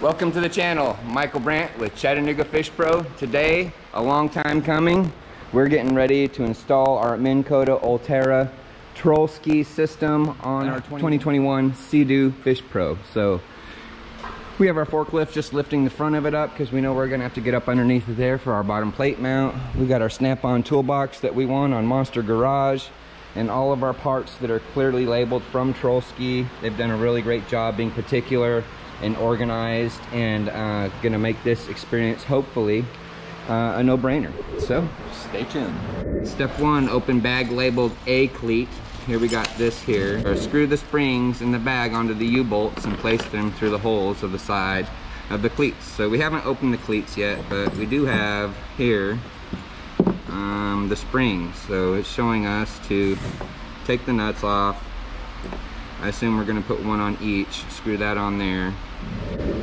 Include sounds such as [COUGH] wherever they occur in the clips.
Welcome to the channel. Michael Brandt with Chattanooga Fish Pro. Today, a long time coming, we're getting ready to install our Minn Kota Ulterra troll ski system on our 2021 Sea-Doo Fish Pro. So we have our forklift just lifting the front of it up because we know we're gonna have to get up underneath there for our bottom plate mount. We got our snap-on toolbox that we won on Monster Garage and all of our parts that are clearly labeled from Troll Ski. They've done a really great job being particular and organized and uh, gonna make this experience hopefully uh, a no-brainer. So stay tuned. Step one, open bag labeled A cleat. Here we got this here. Or screw the springs in the bag onto the U-bolts and place them through the holes of the side of the cleats. So we haven't opened the cleats yet, but we do have here um, the springs. So it's showing us to take the nuts off. I assume we're gonna put one on each, screw that on there,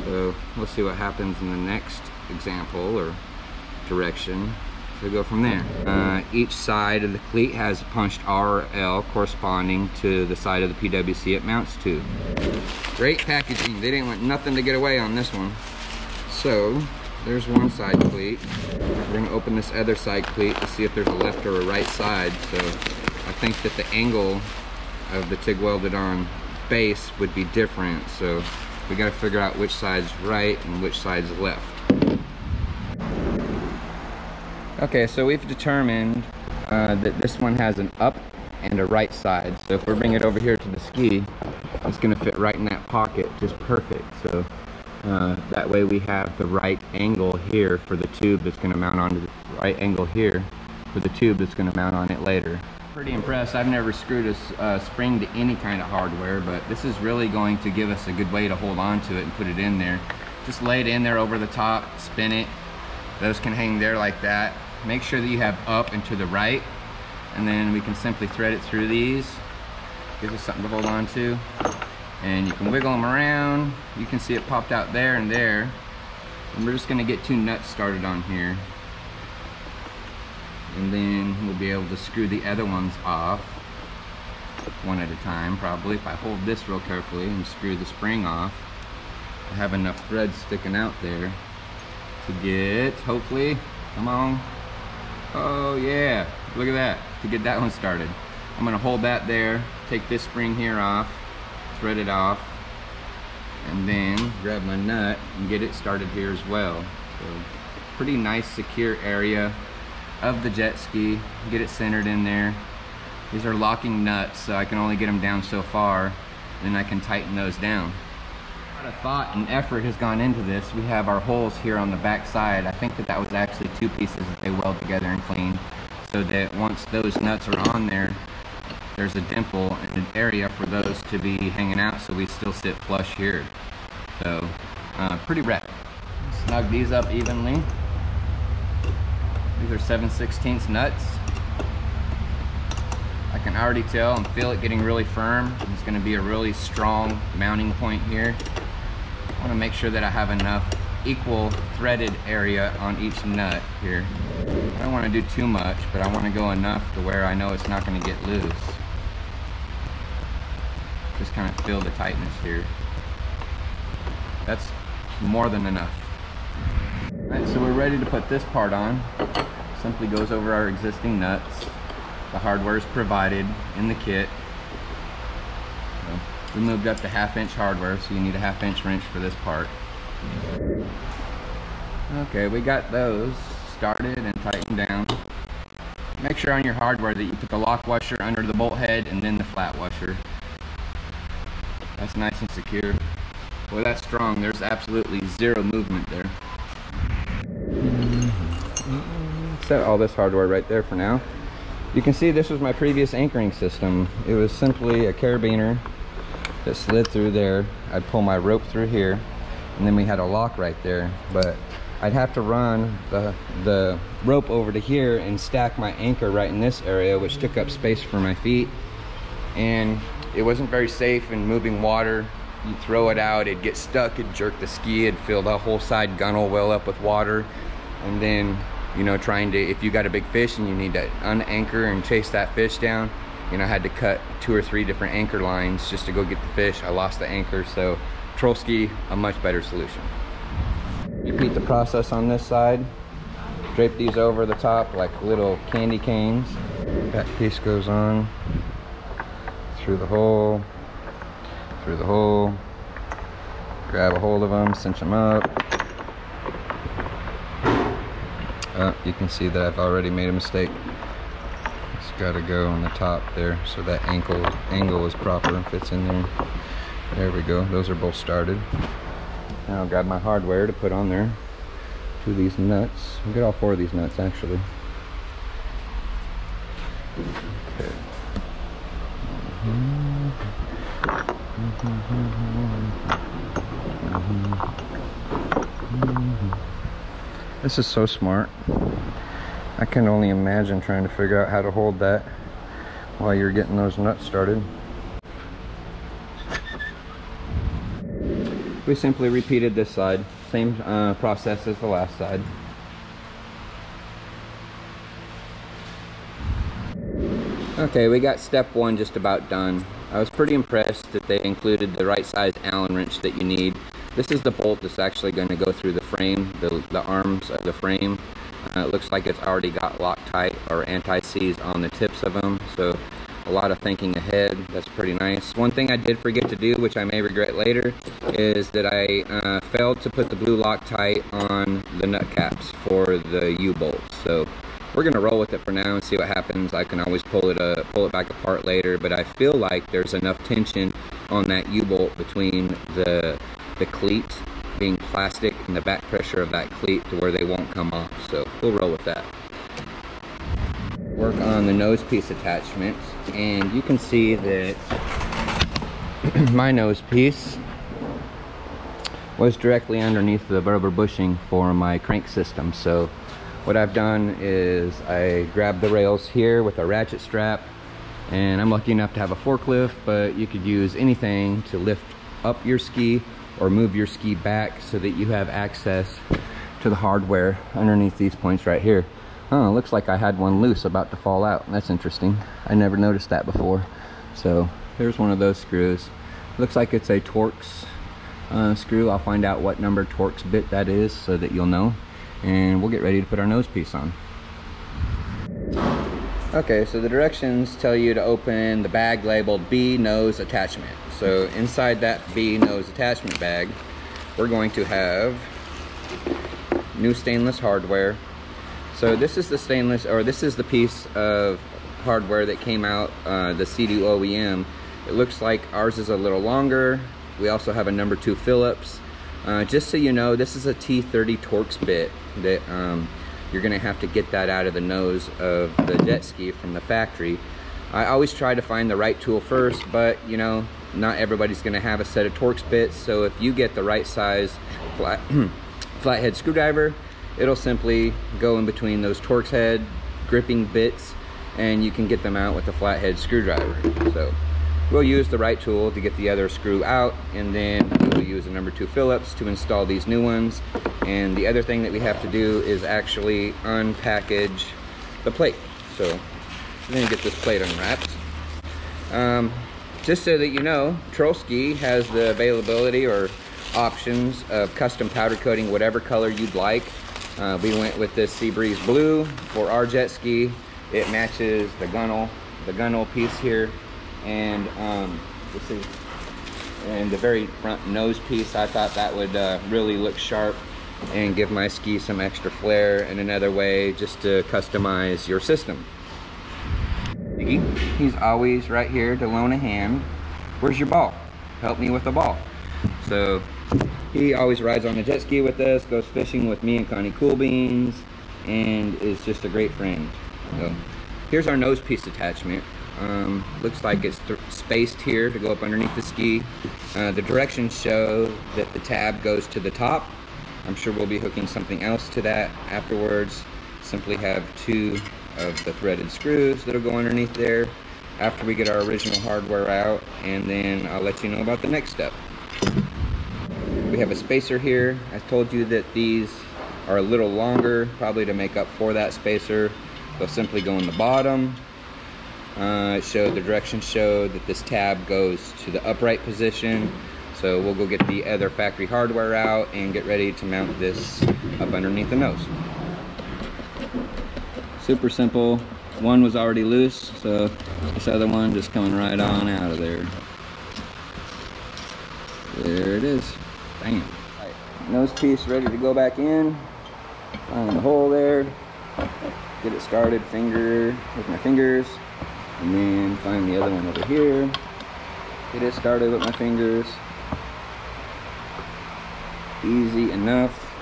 so we'll see what happens in the next example or direction. So go from there. Uh, each side of the cleat has punched RL corresponding to the side of the PWC it mounts to. Great packaging. They didn't want nothing to get away on this one. So there's one side cleat. We're gonna open this other side cleat to see if there's a left or a right side. So I think that the angle of the TIG welded on base would be different. So we got to figure out which side's right and which side's left. Okay, so we've determined uh, that this one has an up and a right side. So if we bring it over here to the ski, it's gonna fit right in that pocket just perfect. So uh, that way we have the right angle here for the tube that's gonna mount onto the right angle here for the tube that's gonna mount on it later pretty impressed. I've never screwed a uh, spring to any kind of hardware, but this is really going to give us a good way to hold on to it and put it in there. Just lay it in there over the top, spin it. Those can hang there like that. Make sure that you have up and to the right, and then we can simply thread it through these. Gives us something to hold on to. And you can wiggle them around. You can see it popped out there and there. And we're just gonna get two nuts started on here and then we'll be able to screw the other ones off one at a time probably. If I hold this real carefully and screw the spring off I have enough thread sticking out there to get hopefully come on. Oh yeah look at that to get that one started. I'm gonna hold that there take this spring here off thread it off and then grab my nut and get it started here as well. So pretty nice secure area of the jet ski, get it centered in there. These are locking nuts, so I can only get them down so far, then I can tighten those down. A lot of thought and effort has gone into this. We have our holes here on the back side. I think that that was actually two pieces that they weld together and clean, so that once those nuts are on there, there's a dimple and an area for those to be hanging out so we still sit flush here. So, uh, pretty rad. Snug these up evenly. These are 7 16 nuts. I can already tell and feel it getting really firm. It's going to be a really strong mounting point here. I want to make sure that I have enough equal threaded area on each nut here. I don't want to do too much, but I want to go enough to where I know it's not going to get loose. Just kind of feel the tightness here. That's more than enough. Alright, so we're ready to put this part on. Simply goes over our existing nuts. The hardware is provided in the kit. So we moved up to half inch hardware, so you need a half inch wrench for this part. Okay, we got those started and tightened down. Make sure on your hardware that you put the lock washer under the bolt head and then the flat washer. That's nice and secure. Boy, that's strong. There's absolutely zero movement there set all this hardware right there for now. You can see this was my previous anchoring system. It was simply a carabiner that slid through there. I'd pull my rope through here and then we had a lock right there. But I'd have to run the, the rope over to here and stack my anchor right in this area, which took up space for my feet. And it wasn't very safe in moving water. You throw it out, it'd get stuck, it'd jerk the ski, it'd fill the whole side gunnel well up with water. And then you know, trying to, if you got a big fish and you need to unanchor and chase that fish down, you know, I had to cut two or three different anchor lines just to go get the fish. I lost the anchor, so troll ski, a much better solution. Repeat the process on this side. Drape these over the top like little candy canes. That piece goes on through the hole, through the hole. Grab a hold of them, cinch them up. Oh, you can see that I've already made a mistake. It's got to go on the top there so that ankle angle is proper and fits in there. There we go. Those are both started. Now I've got my hardware to put on there. Two of these nuts. I'll get all four of these nuts actually. Okay. This is so smart. I can only imagine trying to figure out how to hold that while you're getting those nuts started. We simply repeated this side, same uh, process as the last side. Okay, we got step one just about done. I was pretty impressed that they included the right size Allen wrench that you need. This is the bolt that's actually going to go through the frame, the, the arms of the frame. Uh, it looks like it's already got Loctite or anti-seize on the tips of them, so a lot of thinking ahead. That's pretty nice. One thing I did forget to do, which I may regret later, is that I uh, failed to put the blue Loctite on the nut caps for the U-bolts. So we're gonna roll with it for now and see what happens. I can always pull it uh, pull it back apart later, but I feel like there's enough tension on that U-bolt between the the cleat being plastic and the back pressure of that cleat to where they won't come off. So we'll roll with that work on the nose piece attachment and you can see that [CLEARS THROAT] my nose piece was directly underneath the rubber bushing for my crank system so what I've done is I grabbed the rails here with a ratchet strap and I'm lucky enough to have a forklift but you could use anything to lift up your ski or move your ski back so that you have access to the hardware underneath these points right here Oh, looks like I had one loose about to fall out. That's interesting. I never noticed that before. So here's one of those screws. Looks like it's a Torx uh, screw. I'll find out what number Torx bit that is so that you'll know. And we'll get ready to put our nose piece on. Okay, so the directions tell you to open the bag labeled B nose attachment. So inside that B nose attachment bag, we're going to have new stainless hardware, so this is the stainless, or this is the piece of hardware that came out, uh, the Sea-Doo OEM. It looks like ours is a little longer. We also have a number two Phillips. Uh, just so you know, this is a T30 Torx bit that um, you're gonna have to get that out of the nose of the jet ski from the factory. I always try to find the right tool first, but you know, not everybody's gonna have a set of Torx bits, so if you get the right size flat, [CLEARS THROAT] flathead screwdriver, it'll simply go in between those Torx head gripping bits and you can get them out with a flathead screwdriver. So we'll use the right tool to get the other screw out and then we will use a number two Phillips to install these new ones. And the other thing that we have to do is actually unpackage the plate. So we're gonna get this plate unwrapped. Um, just so that you know, Troll Ski has the availability or options of custom powder coating whatever color you'd like uh, we went with this Seabreeze Blue for our jet ski. It matches the gunnel, the gunnel piece here, and um, this is and the very front nose piece. I thought that would uh, really look sharp and give my ski some extra flair and another way just to customize your system. He's always right here to loan a hand. Where's your ball? Help me with the ball. So he always rides on the jet ski with us, goes fishing with me and Connie Coolbeans, and is just a great friend. So here's our nose piece attachment. Um, looks like it's spaced here to go up underneath the ski. Uh, the directions show that the tab goes to the top. I'm sure we'll be hooking something else to that afterwards. Simply have two of the threaded screws that'll go underneath there after we get our original hardware out and then I'll let you know about the next step. We have a spacer here. I told you that these are a little longer, probably to make up for that spacer. They'll simply go in the bottom. Uh, it showed the directions showed that this tab goes to the upright position. So we'll go get the other factory hardware out and get ready to mount this up underneath the nose. Super simple. One was already loose, so this other one just coming right on out of there. There it is. Bam. Right. Nose piece ready to go back in. Find the hole there. Get it started finger with my fingers. And then find the other one over here. Get it started with my fingers. Easy enough.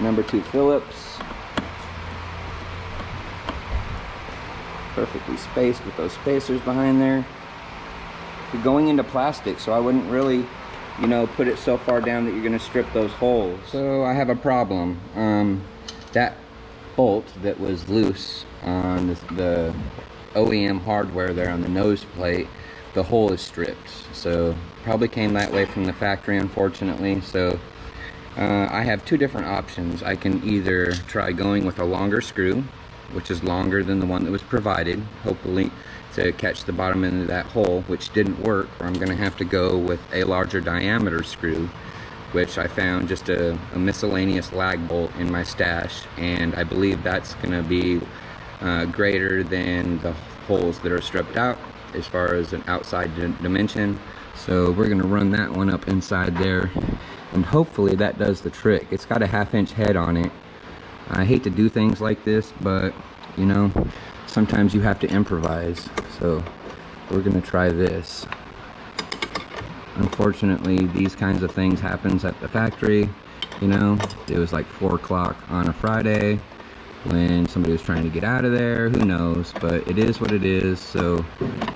Number two Phillips. Perfectly spaced with those spacers behind there. You're going into plastic, so I wouldn't really, you know, put it so far down that you're gonna strip those holes. So I have a problem. Um, that bolt that was loose on the, OEM hardware there on the nose plate, the hole is stripped. So probably came that way from the factory, unfortunately. So uh, I have two different options. I can either try going with a longer screw, which is longer than the one that was provided, hopefully to catch the bottom end of that hole, which didn't work, or I'm gonna have to go with a larger diameter screw which I found just a, a, miscellaneous lag bolt in my stash and I believe that's gonna be uh, greater than the holes that are stripped out as far as an outside dimension. So we're gonna run that one up inside there and hopefully that does the trick. It's got a half inch head on it I hate to do things like this but you know sometimes you have to improvise. So we're gonna try this. Unfortunately these kinds of things happens at the factory you know? It was like four o'clock on a Friday when somebody was trying to get out of there who knows? But it is what it is so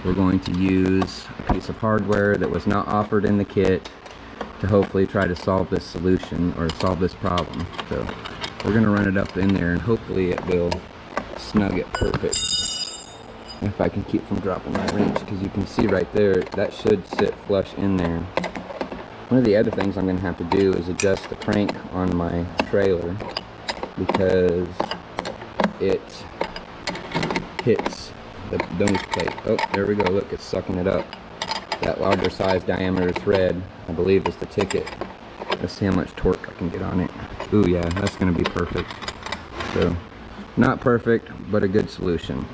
we're going to use a piece of hardware that was not offered in the kit to hopefully try to solve this solution or solve this problem so we're gonna run it up in there and hopefully it will snug it perfect. If I can keep from dropping my wrench because you can see right there that should sit flush in there. One of the other things I'm gonna have to do is adjust the crank on my trailer because it hits the nose plate. Oh there we go. Look it's sucking it up. That larger size diameter thread I believe is the ticket. Let's see how much torque I can get on it Ooh yeah that's gonna be perfect so not perfect but a good solution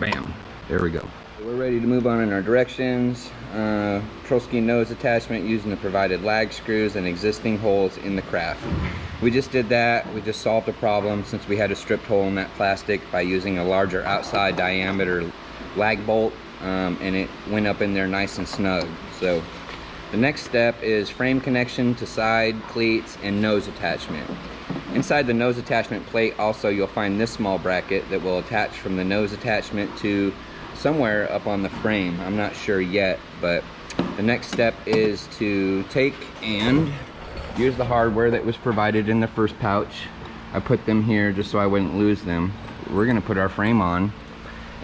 Bam. There we go. We're ready to move on in our directions. Uh, Troll Ski nose attachment using the provided lag screws and existing holes in the craft. We just did that. We just solved a problem since we had a stripped hole in that plastic by using a larger outside diameter lag bolt um, and it went up in there nice and snug. So the next step is frame connection to side cleats and nose attachment. Inside the nose attachment plate also you'll find this small bracket that will attach from the nose attachment to somewhere up on the frame. I'm not sure yet, but the next step is to take and use the hardware that was provided in the first pouch. I put them here just so I wouldn't lose them. We're gonna put our frame on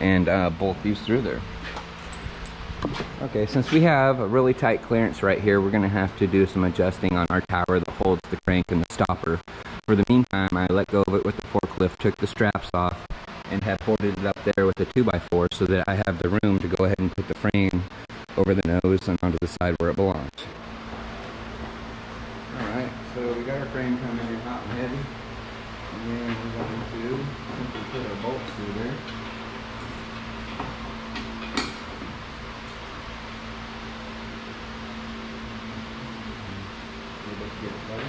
and uh, bolt these through there. Okay, since we have a really tight clearance right here, we're gonna have to do some adjusting on our tower that holds the crank and the stopper. For the meantime, I let go of it with the forklift, took the straps off, and have holded it up there with a 2x4 so that I have the room to go ahead and put the frame over the nose and onto the side where it belongs. Alright, so we got our frame coming in hot and heavy. And then we're going to simply put our bolts through there. Get it better.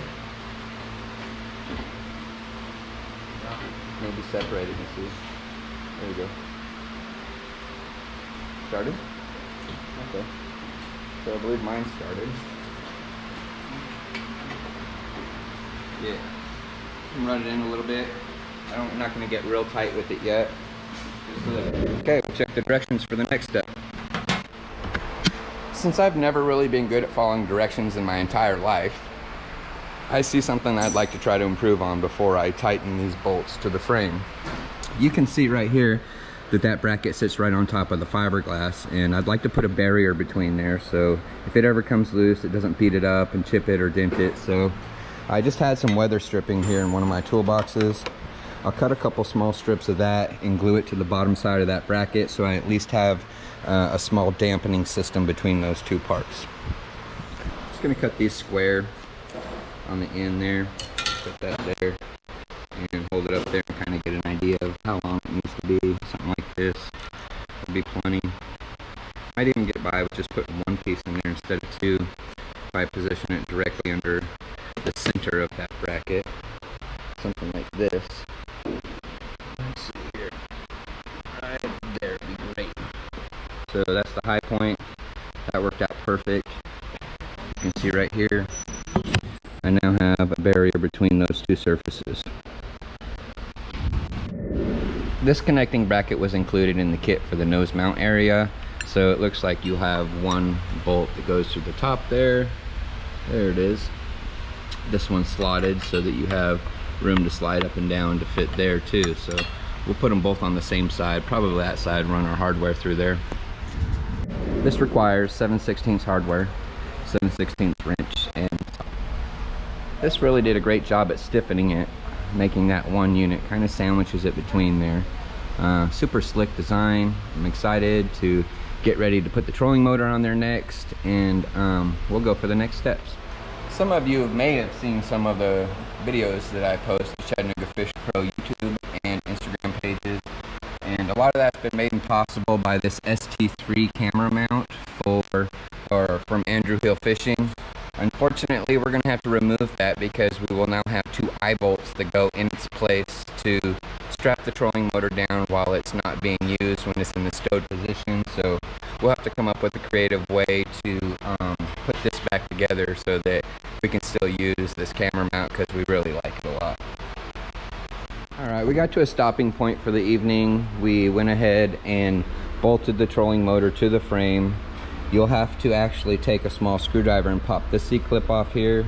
maybe separated you see. There you go. Started? Okay. So I believe mine started. Yeah. Run it in a little bit. I don't, I'm not going to get real tight with it yet. Okay, we'll check the directions for the next step. Since I've never really been good at following directions in my entire life, I see something I'd like to try to improve on before I tighten these bolts to the frame. You can see right here that that bracket sits right on top of the fiberglass and I'd like to put a barrier between there. So if it ever comes loose it doesn't beat it up and chip it or dent it. So I just had some weather stripping here in one of my toolboxes. I'll cut a couple small strips of that and glue it to the bottom side of that bracket so I at least have uh, a small dampening system between those two parts. Just gonna cut these square on the end there. Put that there and hold it up there and kind of get an idea of how long it needs to be. Something like this would be plenty. Might even get by with just putting one piece in there instead of two if I position it directly under the center of that bracket. Something like this. Let's see here. Right there would be great. So that's the high point. That worked out perfect. You can see right here, I now have a barrier between those two surfaces. This connecting bracket was included in the kit for the nose mount area. So it looks like you have one bolt that goes through the top there. There it is. This one's slotted so that you have room to slide up and down to fit there too. So we'll put them both on the same side, probably that side, run our hardware through there. This requires 7 16 hardware, 7 16 wrench, and this really did a great job at stiffening it making that one unit kind of sandwiches it between there. Uh, super slick design. I'm excited to get ready to put the trolling motor on there next and um, we'll go for the next steps. Some of you may have seen some of the videos that i post to chattanooga fish pro youtube and instagram pages and a lot of that's been made possible by this st3 camera mount for or from andrew hill fishing Unfortunately, we're going to have to remove that because we will now have two eye bolts that go in its place to strap the trolling motor down while it's not being used when it's in the stowed position. So we'll have to come up with a creative way to um, put this back together so that we can still use this camera mount because we really like it a lot. Alright, we got to a stopping point for the evening. We went ahead and bolted the trolling motor to the frame you'll have to actually take a small screwdriver and pop this C-clip off here,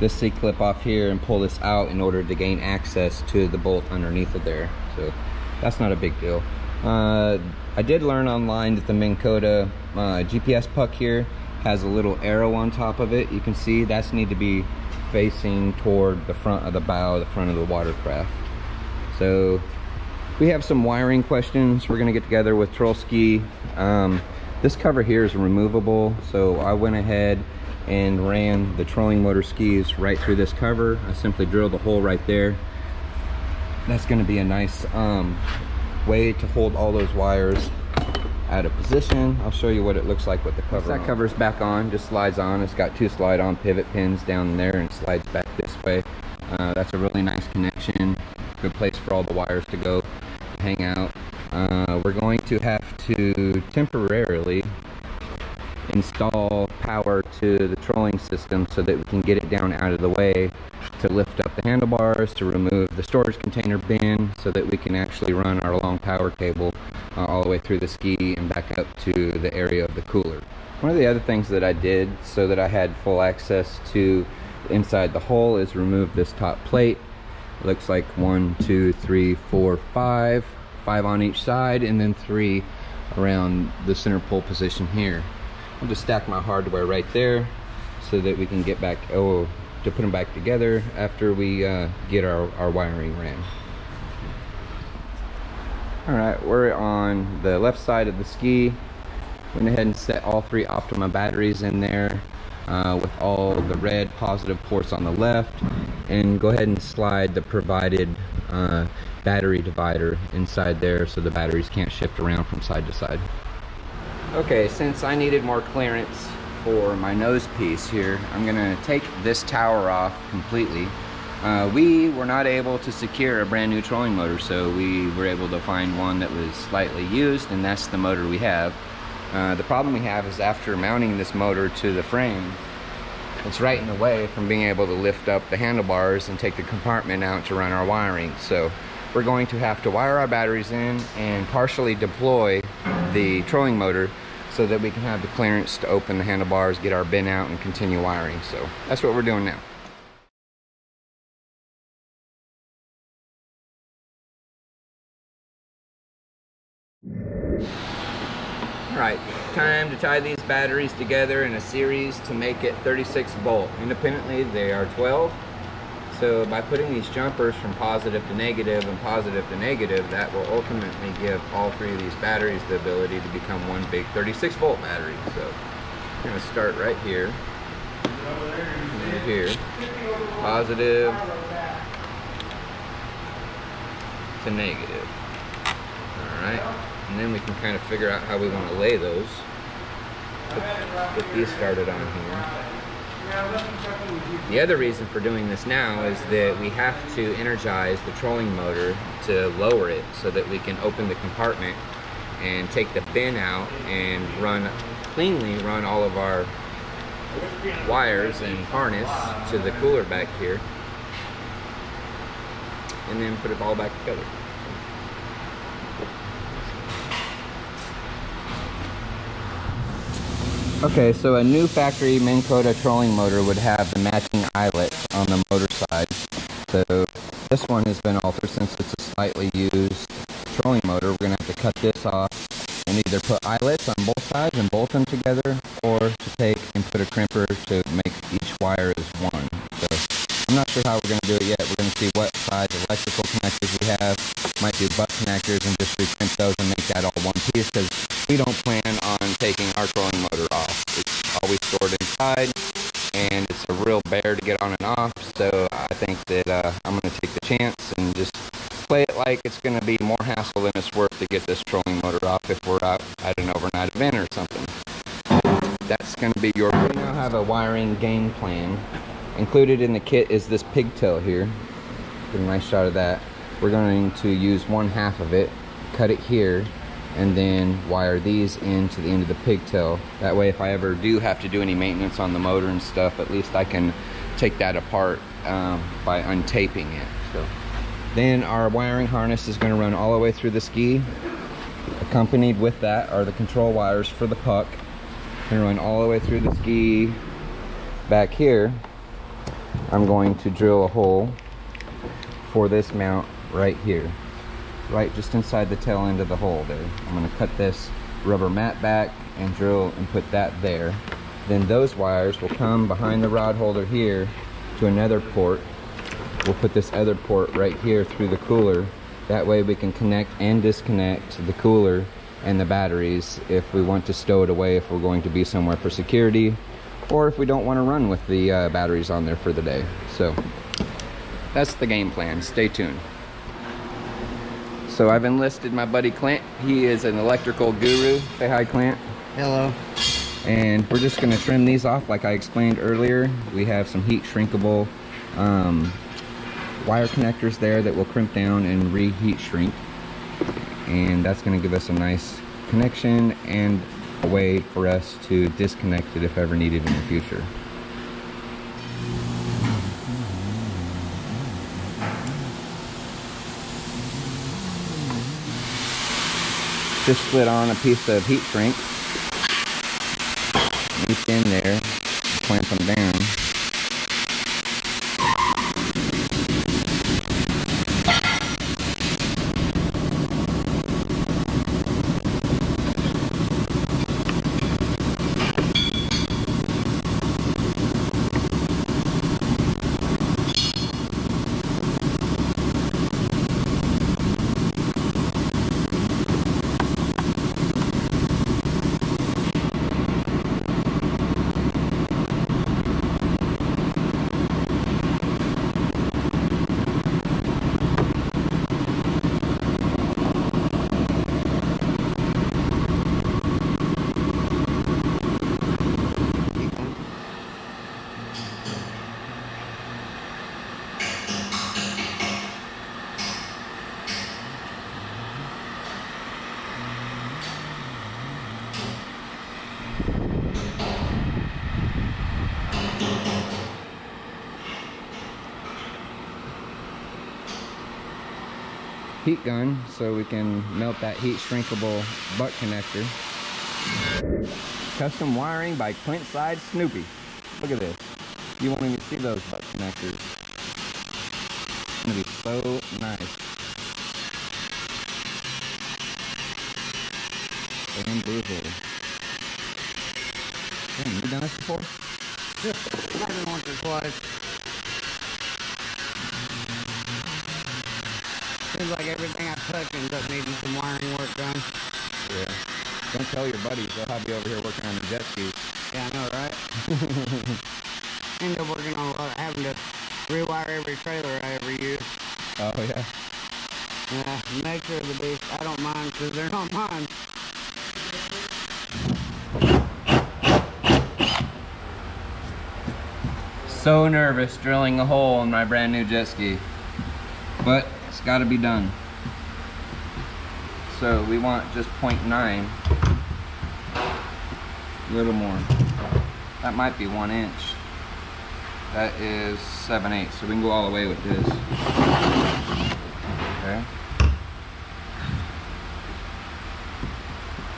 this C-clip off here, and pull this out in order to gain access to the bolt underneath of there. So that's not a big deal. Uh, I did learn online that the Minn Kota uh, GPS puck here has a little arrow on top of it. You can see that's need to be facing toward the front of the bow, the front of the watercraft. So we have some wiring questions. We're gonna get together with Troll Ski. Um, this cover here is removable, so I went ahead and ran the trolling motor skis right through this cover. I simply drilled a hole right there. That's gonna be a nice um, way to hold all those wires out of position. I'll show you what it looks like with the cover Once that cover's back on, just slides on. It's got two slide on pivot pins down there and slides back this way. Uh, that's a really nice connection. Good place for all the wires to go hang out. Uh, we're going to have to temporarily install power to the trolling system so that we can get it down out of the way to lift up the handlebars, to remove the storage container bin so that we can actually run our long power cable uh, all the way through the ski and back up to the area of the cooler. One of the other things that I did so that I had full access to inside the hole is remove this top plate. It looks like one, two, three, four, five five on each side and then three around the center pole position here. I'll just stack my hardware right there so that we can get back, oh, to put them back together after we uh, get our, our wiring ran. All right, we're on the left side of the ski. Went ahead and set all three Optima batteries in there uh, with all the red positive ports on the left and go ahead and slide the provided uh, battery divider inside there so the batteries can't shift around from side to side. Okay, since I needed more clearance for my nose piece here, I'm gonna take this tower off completely. Uh, we were not able to secure a brand new trolling motor, so we were able to find one that was slightly used, and that's the motor we have. Uh, the problem we have is after mounting this motor to the frame, it's right in the way from being able to lift up the handlebars and take the compartment out to run our wiring. So we're going to have to wire our batteries in and partially deploy the trolling motor so that we can have the clearance to open the handlebars, get our bin out and continue wiring. So that's what we're doing now. All right, time to tie these batteries together in a series to make it 36 volt. Independently, they are 12. So by putting these jumpers from positive to negative and positive to negative, that will ultimately give all three of these batteries the ability to become one big 36 volt battery. So I'm gonna start right here. And here, positive to negative. All right, and then we can kind of figure out how we want to lay those. Put these started on here. The other reason for doing this now is that we have to energize the trolling motor to lower it so that we can open the compartment and take the bin out and run cleanly run all of our wires and harness to the cooler back here and then put it all back together. Okay, so a new factory Minn Kota trolling motor would have the matching eyelets on the motor side. So this one has been altered since it's a slightly used trolling motor. We're going to have to cut this off and either put eyelets on both sides and bolt them together or to take and put a crimper to make each wire as one. So I'm not sure how we're going to do it yet. We're going to see what size electrical connectors we have. Might do butt connectors and just recrimp those and make that all one piece because we don't plan on taking our trolling motor off. Always stored inside and it's a real bear to get on and off. So I think that uh, I'm going to take the chance and just play it like it's going to be more hassle than it's worth to get this trolling motor off if we're out at an overnight event or something. That's going to be your... We now have a wiring game plan. Included in the kit is this pigtail here. Get a nice shot of that. We're going to use one half of it, cut it here, and then wire these into the end of the pigtail. That way if I ever do have to do any maintenance on the motor and stuff, at least I can take that apart um, by untaping it. So Then our wiring harness is going to run all the way through the ski. Accompanied with that are the control wires for the puck. To run all the way through the ski. Back here, I'm going to drill a hole for this mount right here right just inside the tail end of the hole there. I'm going to cut this rubber mat back and drill and put that there. Then those wires will come behind the rod holder here to another port. We'll put this other port right here through the cooler. That way we can connect and disconnect the cooler and the batteries if we want to stow it away if we're going to be somewhere for security or if we don't want to run with the uh, batteries on there for the day. So that's the game plan. Stay tuned. So I've enlisted my buddy Clint. He is an electrical guru. Say hi, Clint. Hello. And we're just gonna trim these off like I explained earlier. We have some heat shrinkable um, wire connectors there that will crimp down and reheat shrink. And that's gonna give us a nice connection and a way for us to disconnect it if ever needed in the future. Just slid on a piece of heat shrink. Reach in there, clamp them down. Heat gun so we can melt that heat shrinkable butt connector. Custom wiring by Clint Side Snoopy. Look at this. You won't even see those butt connectors. It's gonna be so nice. Bamboozle. Damn, you done this before? Yeah, I've been once or twice. Seems like everything I touch ends up needing some wiring work done. Yeah. Don't tell your buddies. They'll have you over here working on the jet ski. Yeah, I know, right? [LAUGHS] end up working on a lot, having to rewire every trailer I ever use. Oh yeah. Yeah, nature of the beast. I don't mind because they're not mine. So nervous drilling a hole in my brand new jet ski. But it's got to be done. So we want just 0.9. A little more. That might be one inch. That is 7 8 so we can go all the way with this. Okay.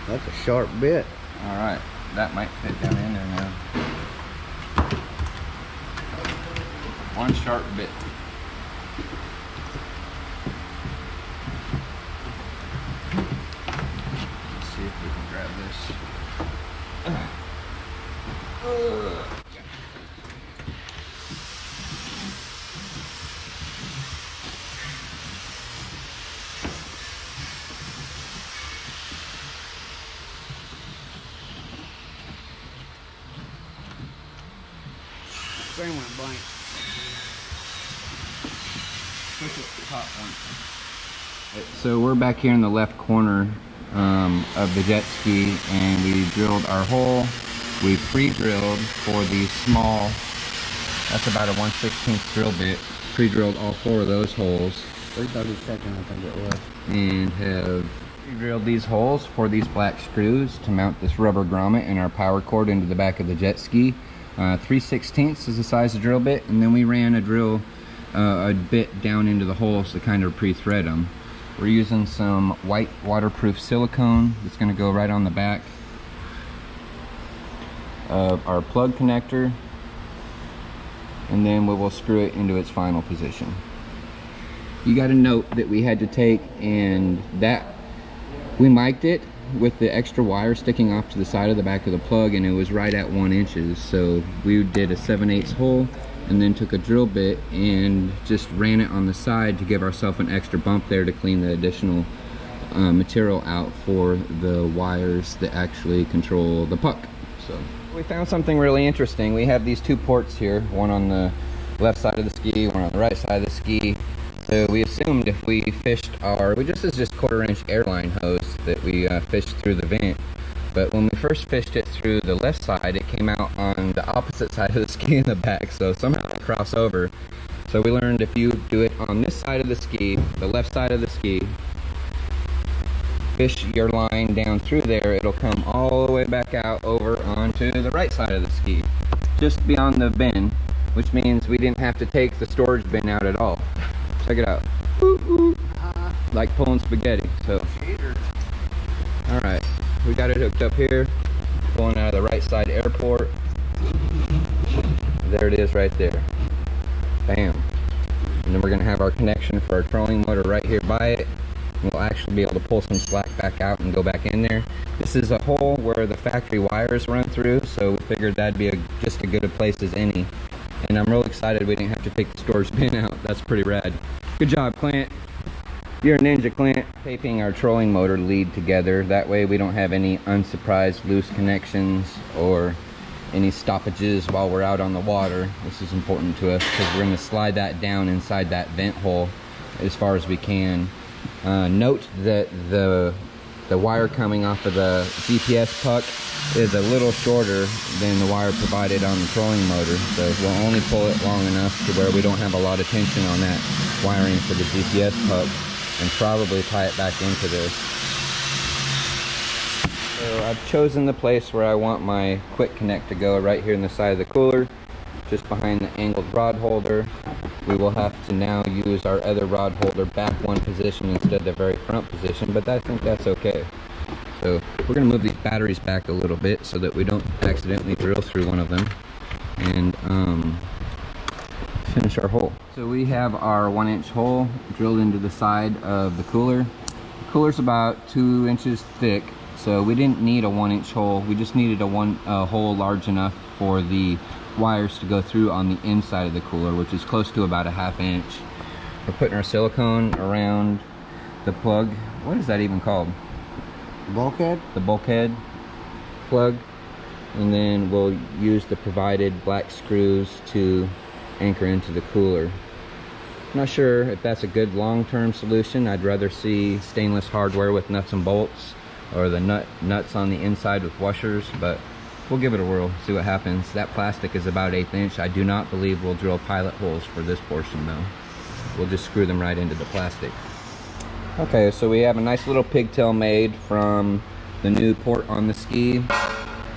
That's a sharp bit. All right, that might fit down in there now. One sharp bit. Let's see if we can grab this. Screen went blank. So we're back here in the left corner um, of the jet ski and we drilled our hole. We pre-drilled for the small, that's about a 1 16th drill bit. Pre-drilled all four of those holes 332nd, I think it was. and have pre-drilled these holes for these black screws to mount this rubber grommet and our power cord into the back of the jet ski. Uh, 3 16ths is the size of the drill bit and then we ran a drill uh, a bit down into the holes to kind of pre-thread them. We're using some white waterproof silicone that's going to go right on the back of our plug connector and then we will screw it into its final position. You got to note that we had to take and that we mic'd it with the extra wire sticking off to the side of the back of the plug and it was right at one inches so we did a 7 8 hole and then took a drill bit and just ran it on the side to give ourselves an extra bump there to clean the additional uh, material out for the wires that actually control the puck so we found something really interesting we have these two ports here one on the left side of the ski one on the right side of the ski so we assumed if we fished our, we just is just quarter inch airline hose that we uh, fished through the vent. But when we first fished it through the left side, it came out on the opposite side of the [LAUGHS] ski in the back. So somehow it crossed over. So we learned if you do it on this side of the ski, the left side of the ski, fish your line down through there, it'll come all the way back out over onto the right side of the ski, just beyond the bin, which means we didn't have to take the storage bin out at all. Check it out. Uh-huh. Like pulling spaghetti. So, all right, we got it hooked up here, pulling out of the right side airport. There it is right there. Bam. And then we're gonna have our connection for our trolling motor right here by it. We'll actually be able to pull some slack back out and go back in there. This is a hole where the factory wires run through, so we figured that'd be a, just as good a place as any. And I'm real excited we didn't have to take the storage [LAUGHS] bin out. That's pretty rad. Good job, Clint. You're a ninja, Clint. Taping our trolling motor lead together. That way we don't have any unsurprised loose connections or any stoppages while we're out on the water. This is important to us because we're going to slide that down inside that vent hole as far as we can. Uh, note that the the wire coming off of the GPS puck is a little shorter than the wire provided on the trolling motor. So we'll only pull it long enough to where we don't have a lot of tension on that wiring for the GPS puck and probably tie it back into this. So I've chosen the place where I want my quick connect to go right here in the side of the cooler, just behind the angled rod holder. We will have to now use our other rod holder back one position instead of the very front position, but I think that's okay. So we're gonna move these batteries back a little bit so that we don't accidentally drill through one of them and um, finish our hole. So we have our one inch hole drilled into the side of the cooler. The cooler's about two inches thick, so we didn't need a one inch hole. We just needed a one uh, hole large enough for the wires to go through on the inside of the cooler, which is close to about a half inch. We're putting our silicone around the plug. What is that even called? Bulkhead? The bulkhead plug. and then we'll use the provided black screws to anchor into the cooler. Not sure if that's a good long-term solution. I'd rather see stainless hardware with nuts and bolts or the nut nuts on the inside with washers, but we'll give it a whirl, see what happens. That plastic is about eighth inch. I do not believe we'll drill pilot holes for this portion though. We'll just screw them right into the plastic. Okay, so we have a nice little pigtail made from the new port on the ski.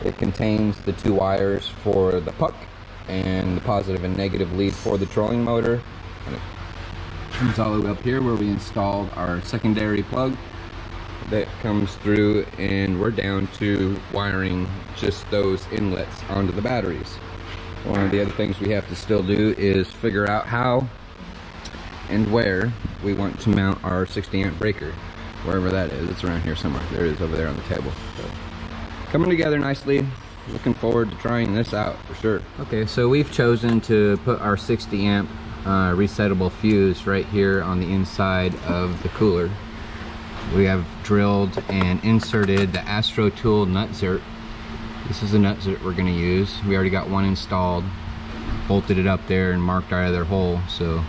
It contains the two wires for the puck and the positive and negative lead for the trolling motor. And it comes all the way up here where we installed our secondary plug that comes through and we're down to wiring just those inlets onto the batteries. One of the other things we have to still do is figure out how and where we want to mount our 60 amp breaker. Wherever that is, it's around here somewhere. There it is over there on the table. So, coming together nicely. Looking forward to trying this out for sure. Okay, so we've chosen to put our 60 amp uh, resettable fuse right here on the inside of the cooler. We have drilled and inserted the Astro Tool nut zert. This is the nut zert we're gonna use. We already got one installed, bolted it up there and marked our other hole. So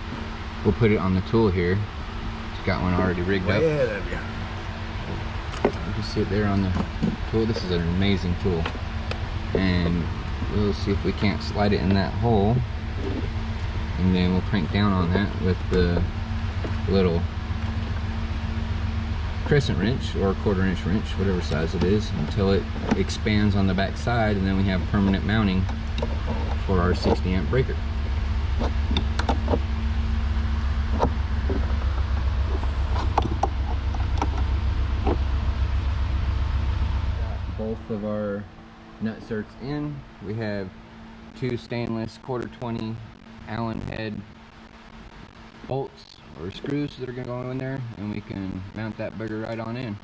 we'll put it on the tool here. It's got one already rigged up. Yeah, You can see it there on the tool. This is an amazing tool. And we'll see if we can't slide it in that hole. And then we'll crank down on that with the little crescent wrench or quarter inch wrench, whatever size it is, until it expands on the back side and then we have permanent mounting for our 60 amp breaker. both of our nut zerts in. We have two stainless quarter 20 Allen head bolts or screws that are going to go in there and we can mount that bugger right on in.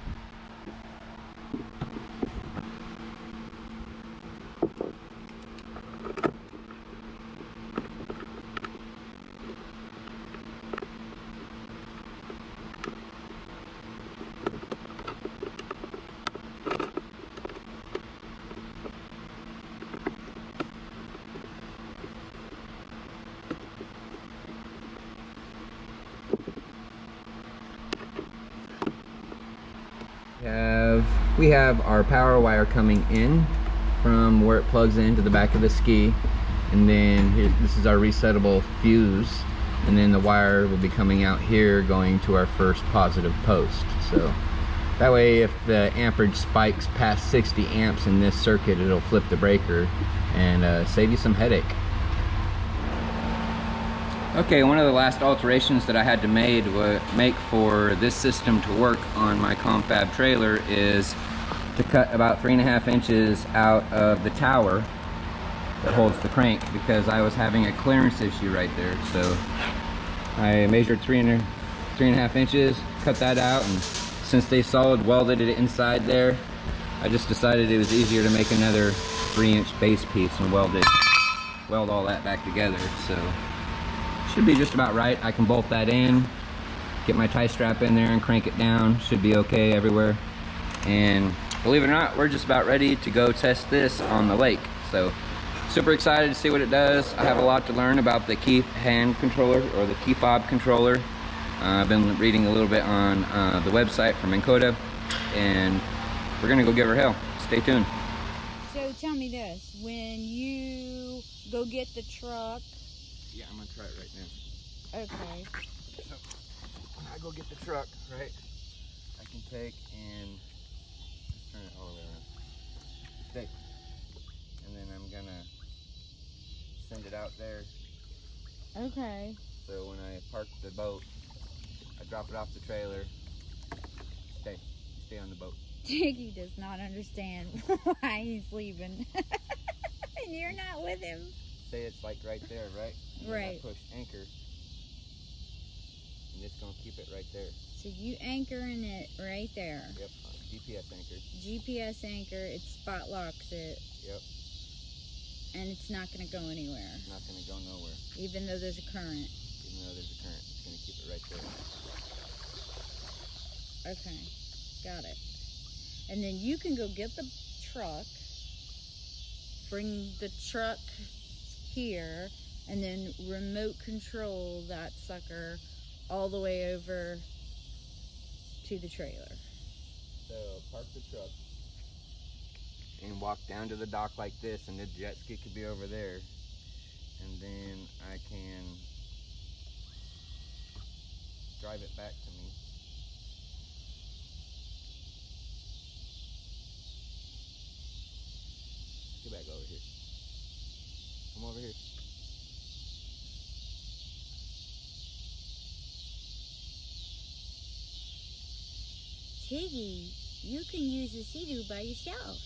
have we have our power wire coming in from where it plugs into the back of the ski. And then here, this is our resettable fuse. And then the wire will be coming out here going to our first positive post. So that way if the amperage spikes past 60 amps in this circuit it'll flip the breaker and uh, save you some headache. Okay, one of the last alterations that I had to made, make for this system to work on my confab trailer is to cut about three and a half inches out of the tower that holds the crank because I was having a clearance issue right there. So I measured three and a, three and a half inches, cut that out, and since they solid welded it inside there, I just decided it was easier to make another three inch base piece and weld it, weld all that back together. So should be just about right. I can bolt that in, get my tie strap in there and crank it down. Should be okay everywhere. And believe it or not, we're just about ready to go test this on the lake. So super excited to see what it does. I have a lot to learn about the key hand controller or the key fob controller. Uh, I've been reading a little bit on uh, the website from Minn Kota and we're gonna go give her hell. Stay tuned. So tell me this, when you go get the truck yeah, I'm gonna try it right now. Okay. So, when I go get the truck, right, I can take and turn it all the way around. Stay. And then I'm gonna send it out there. Okay. So when I park the boat, I drop it off the trailer. Stay. Stay on the boat. [LAUGHS] Jiggy does not understand [LAUGHS] why he's leaving. [LAUGHS] and you're not with him. Say it's like right there, right? Right. push anchor. And it's gonna keep it right there. So you anchoring it right there. Yep, GPS anchor. GPS anchor, it spot locks it. Yep. And it's not gonna go anywhere. Not gonna go nowhere. Even though there's a current. Even though there's a current, it's gonna keep it right there. Okay, got it. And then you can go get the truck bring the truck here and then remote control that sucker all the way over to the trailer. So park the truck and walk down to the dock like this and the jet ski could be over there. And then I can drive it back to me. Get back over here. Come over here. Tiggy, you can use the Sea-Doo by yourself.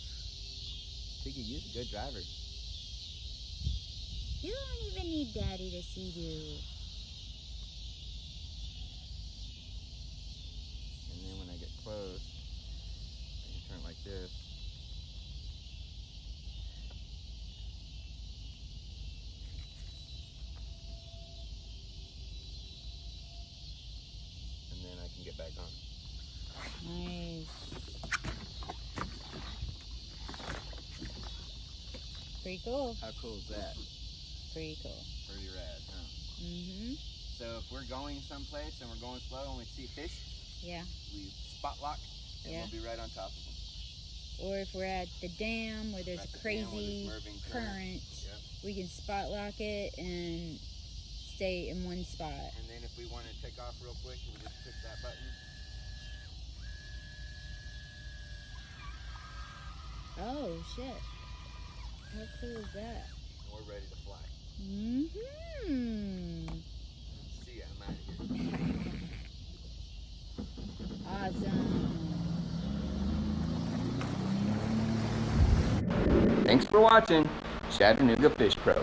You're a good driver. You don't even need Daddy to Sea-Doo. And Pretty cool. How cool is that? Pretty cool. Pretty rad, huh? Mm-hmm. So if we're going someplace and we're going slow and we see fish, Yeah. we spot lock and Yeah. we'll be right on top of them. Or if we're at the dam where there's a the dam where there's crazy moving current, Yep. we can spot lock it and stay in one spot. And then if we want to take off real quick, we just push that button. Oh shit. How cool is that? and we're ready to fly. Mm-hmm. See ya, I'm out of here. Awesome. Thanks for watching Chattanooga Fish Pro.